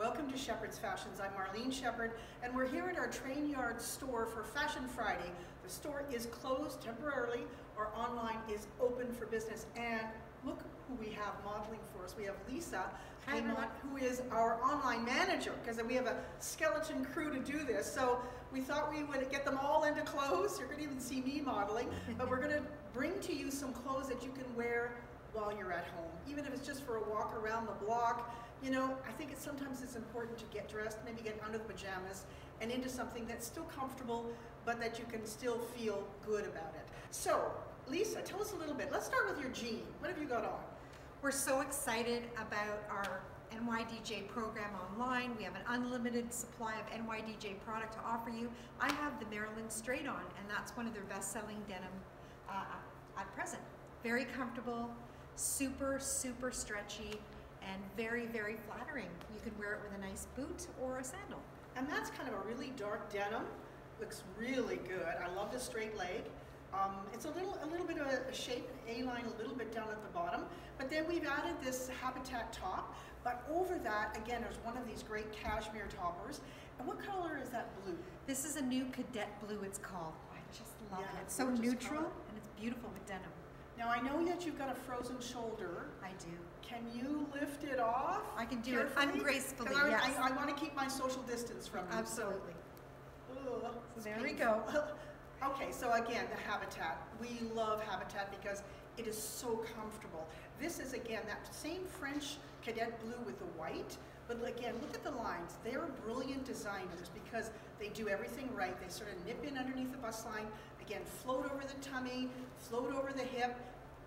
Welcome to Shepherd's Fashions. I'm Marlene Shepherd, and we're here at our Train Yard store for Fashion Friday. The store is closed temporarily. Our online is open for business. And look who we have modeling for us. We have Lisa, Hi, who is our online manager, because we have a skeleton crew to do this. So we thought we would get them all into clothes. You're going to even see me modeling, but we're going to bring to you some clothes that you can wear while you're at home, even if it's just for a walk around the block. You know, I think it's sometimes it's important to get dressed, maybe get under the pajamas and into something that's still comfortable, but that you can still feel good about it. So, Lisa, tell us a little bit. Let's start with your jean. What have you got on? We're so excited about our NYDJ program online. We have an unlimited supply of NYDJ product to offer you. I have the Marilyn Straight On, and that's one of their best-selling denim uh, at present. Very comfortable, super, super stretchy, and very, very flattering. You can wear it with a nice boot or a sandal. And that's kind of a really dark denim. Looks really good. I love the straight leg. Um, it's a little, a little bit of a shape, A-line a little bit down at the bottom, but then we've added this habitat top, but over that, again, there's one of these great cashmere toppers. And what color is that blue? This is a new cadet blue, it's called. I just love Yeah, it. It's so neutral color. and it's beautiful with denim. Now I know that you've got a frozen shoulder. I do. Can you lift it off? I can do it ungracefully. I, yes. I, I want to keep my social distance from you. so- Absolutely. Ugh, So there we go. okay, so again, the Habitat. We love Habitat because it is so comfortable. This is again that same French cadet blue with the white, but again, look at the lines. They're brilliant designers because they do everything right. They sort of nip in underneath the bust line, again, float over the tummy, float over the hip,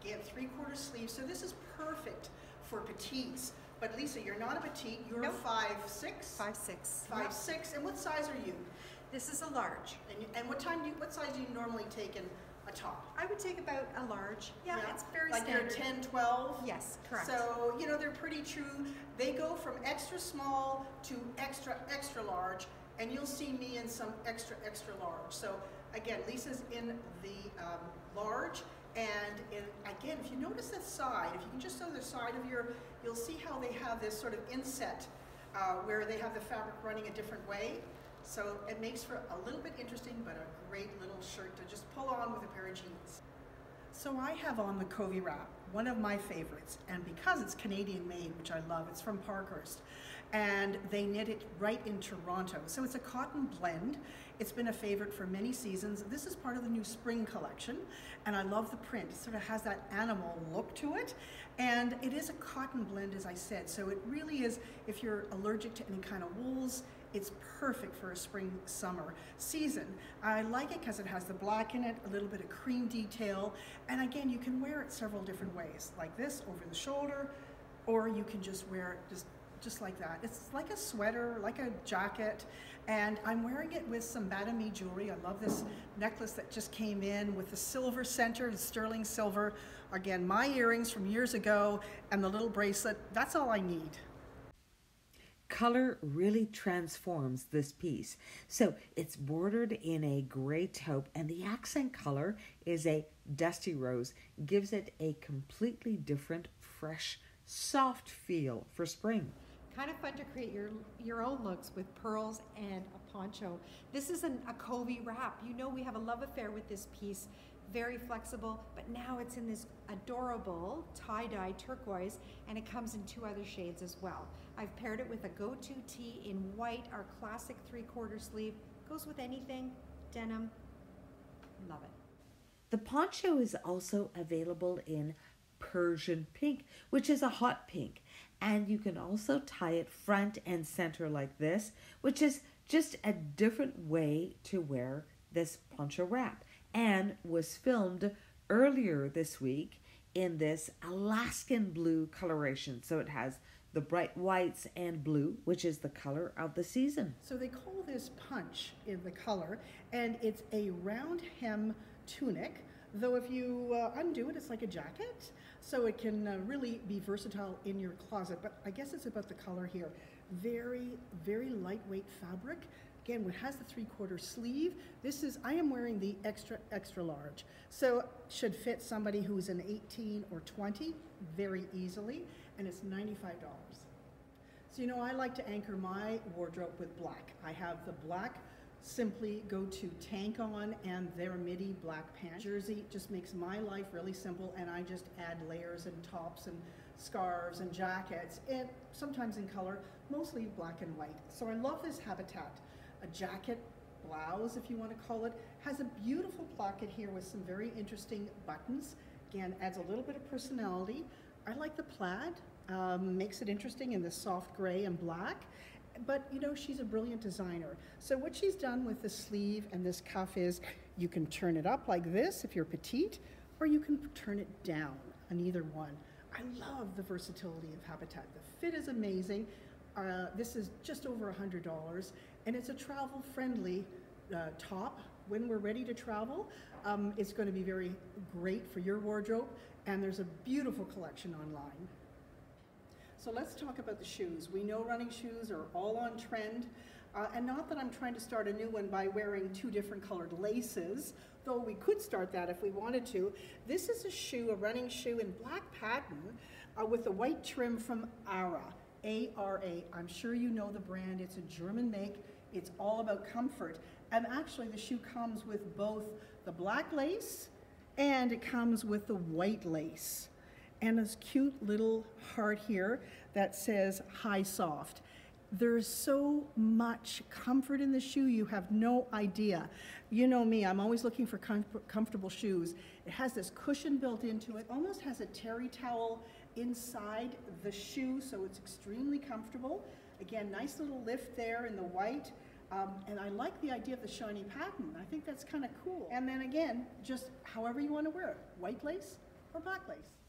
get three-quarter sleeves. So this is perfect for petites. But Lisa, you're not a petite. You're Nope. five six. Five six. Five Yep. six. And what size are you? This is a large. And, you, and what time do you, what size do you normally take in a top? I would take about a large. Yeah, it's very like standard. you're 10, 12? Yes, correct. So, you know, they're pretty true. They go from extra small to extra, extra large, and you'll see me in some extra, extra large. So, again, Lisa's in the um, large, and in, again, if you notice that side, if you can just show the side of your, you'll see how they have this sort of inset uh, where they have the fabric running a different way. So it makes for a little bit interesting, but a great little shirt to just pull on with a pair of jeans. So I have on the Covey wrap, one of my favorites, and because it's Canadian made, which I love, it's from Parkhurst, and they knit it right in Toronto. So it's a cotton blend. It's been a favorite for many seasons. This is part of the new spring collection, and I love the print. It sort of has that animal look to it, and it is a cotton blend, as I said. So it really is, if you're allergic to any kind of wools, it's perfect for a spring summer season. I like it because it has the black in it, a little bit of cream detail, and again, you can wear it several different ways, like this over the shoulder, or you can just wear it just just like that. It's like a sweater, like a jacket, and I'm wearing it with some Madame jewelry. I love this necklace that just came in with the silver center, the sterling silver. Again, my earrings from years ago, and the little bracelet. That's all I need. Color really transforms this piece. So it's bordered in a gray taupe, and the accent color is a dusty rose, gives it a completely different, fresh, soft feel for spring. Kind of fun to create your your own looks with pearls and a poncho. This is an, a Covey wrap. You know we have a love affair with this piece. Very flexible, but now it's in this adorable tie-dye turquoise, and it comes in two other shades as well. I've paired it with a go-to tee in white, our classic three-quarter sleeve. Goes with anything, denim. Love it. The poncho is also available in Persian pink, which is a hot pink. And you can also tie it front and center like this, which is just a different way to wear this poncho wrap. And was filmed earlier this week in this Alaskan blue coloration. So it has the bright whites and blue, which is the color of the season. So they call this punch in the color, and it's a round hem tunic. Though if you uh, undo it, it's like a jacket, so it can uh, really be versatile in your closet. But I guess it's about the color here. Very, very lightweight fabric. Again, it has the three-quarter sleeve. This is, I am wearing the extra, extra large. So should fit somebody who's an 18 or 20 very easily, and it's $95. So, you know, I like to anchor my wardrobe with black. I have the black Sympli go to tank on and their midi black pant. Jersey just makes my life really simple and I just add layers and tops and scarves and jackets and sometimes in color, mostly black and white. So I love this habitat. A jacket, blouse if you want to call it, has a beautiful pocket here with some very interesting buttons. Again, adds a little bit of personality. I like the plaid, um, makes it interesting in the soft gray and black. But you know, she's a brilliant designer. So what she's done with the sleeve and this cuff is you can turn it up like this if you're petite, or you can turn it down on either one. I love the versatility of Habitat. The fit is amazing. Uh, this is just over $100 and it's a travel friendly uh, top when we're ready to travel. Um, it's going to be very great for your wardrobe and there's a beautiful collection online. So let's talk about the shoes. We know running shoes are all on trend. Uh, and not that I'm trying to start a new one by wearing two different colored laces, though we could start that if we wanted to. This is a shoe, a running shoe in black pattern uh, with a white trim from Ara, A-R-A. I'm sure you know the brand. It's a German make. It's all about comfort. And actually the shoe comes with both the black lace and it comes with the white lace this cute little heart here that says high soft. There's so much comfort in the shoe, you have no idea. You know me, I'm always looking for com comfortable shoes. It has this cushion built into it, almost has a terry towel inside the shoe, so it's extremely comfortable. Again, nice little lift there in the white. Um, and I like the idea of the shiny pattern. I think that's kind of cool. And then again, just however you want to wear it, white lace or black lace.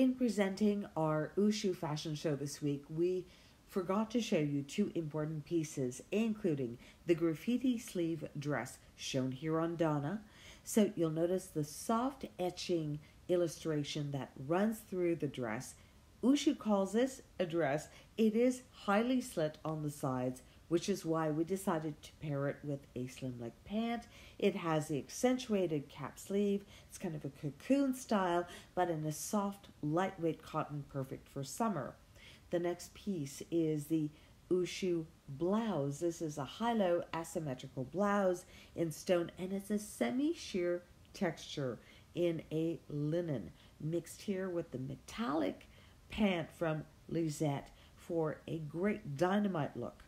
In presenting our Ushu fashion show this week, we forgot to show you two important pieces, including the graffiti sleeve dress shown here on Donna. So you'll notice the soft etching illustration that runs through the dress. Ushu calls this a dress. It is highly slit on the sides, which is why we decided to pair it with a slim leg pant. It has the accentuated cap sleeve. It's kind of a cocoon style, but in a soft, lightweight cotton, perfect for summer. The next piece is the Ushu blouse. This is a high-low asymmetrical blouse in stone, and it's a semi-sheer texture in a linen, mixed here with the metallic pant from Lisette for a great dynamite look.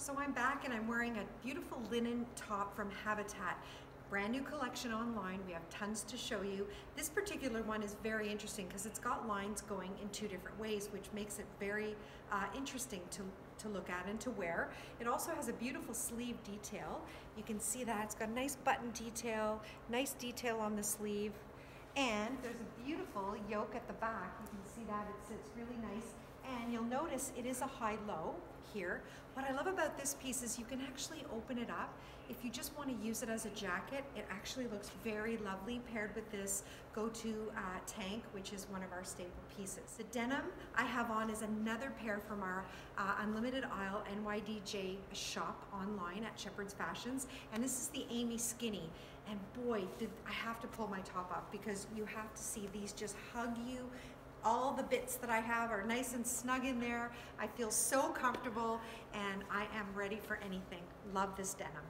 So I'm back and I'm wearing a beautiful linen top from Habitat brand new collection online. We have tons to show you. This particular one is very interesting because it's got lines going in two different ways, which makes it very uh, interesting to, to look at and to wear. It also has a beautiful sleeve detail. You can see that. It's got a nice button detail, nice detail on the sleeve. And there's a beautiful yoke at the back. You can see that. It sits really nice. And you'll notice it is a high-low here. What I love about this piece is you can actually open it up if you just want to use it as a jacket, it actually looks very lovely paired with this go-to uh, tank, which is one of our staple pieces. The denim I have on is another pair from our uh, Unlimited Aisle NYDJ shop online at Shepherd's Fashions, and this is the Amy Skinny. And boy, did I have to pull my top up because you have to see these just hug you all the bits that I have are nice and snug in there. I feel so comfortable and I am ready for anything. Love this denim.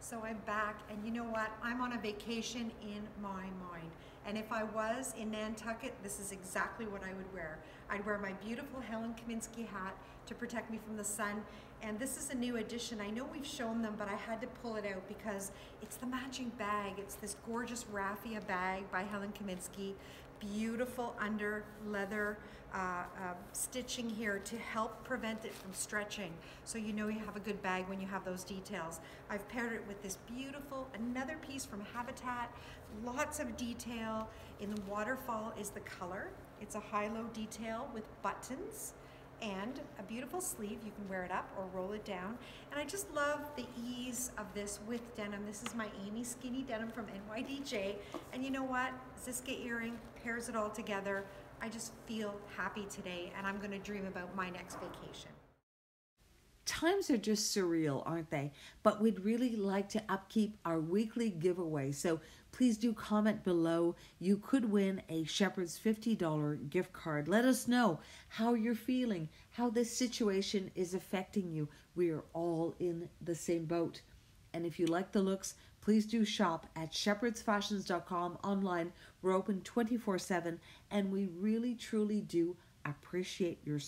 So I'm back, and you know what? I'm on a vacation in my mind. And if I was in Nantucket, this is exactly what I would wear. I'd wear my beautiful Helen Kaminski hat to protect me from the sun. And this is a new addition. I know we've shown them, but I had to pull it out because it's the matching bag. It's this gorgeous raffia bag by Helen Kaminski. Beautiful under leather uh, uh, stitching here to help prevent it from stretching. So you know you have a good bag when you have those details. I've paired it with this beautiful, another piece from Habitat, lots of detail. In the waterfall is the color. It's a high-low detail with buttons and a beautiful sleeve. You can wear it up or roll it down. And I just love the ease of this with denim. This is my Amy Skinny denim from NYDJ. And you know what? Ziska earring pairs it all together. I just feel happy today and I'm going to dream about my next vacation. Times are just surreal, aren't they? But we'd really like to upkeep our weekly giveaway. So please do comment below. You could win a Shepherd's $50 gift card. Let us know how you're feeling, how this situation is affecting you. We are all in the same boat. And if you like the looks, please do shop at shepherdsfashions.com online. We're open 24 7 and we really truly do appreciate your support.